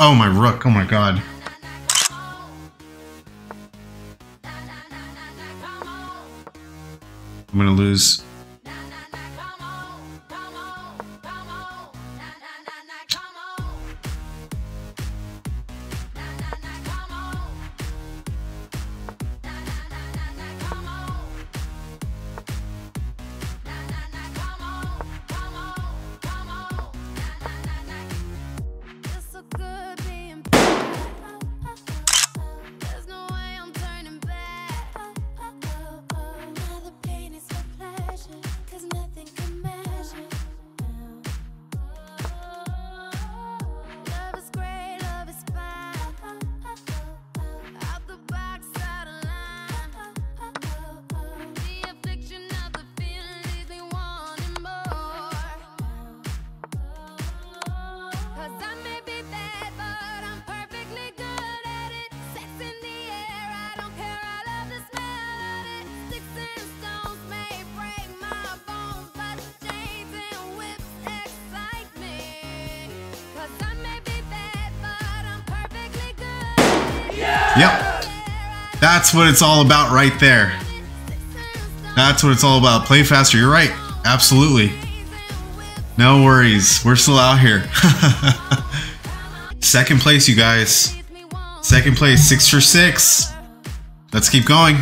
Oh, my rook. Oh my god. I'm gonna lose. Yep. That's what it's all about right there. That's what it's all about. Play faster. You're right. Absolutely. No worries. We're still out here. Second place, you guys. Second place, six for six. Let's keep going.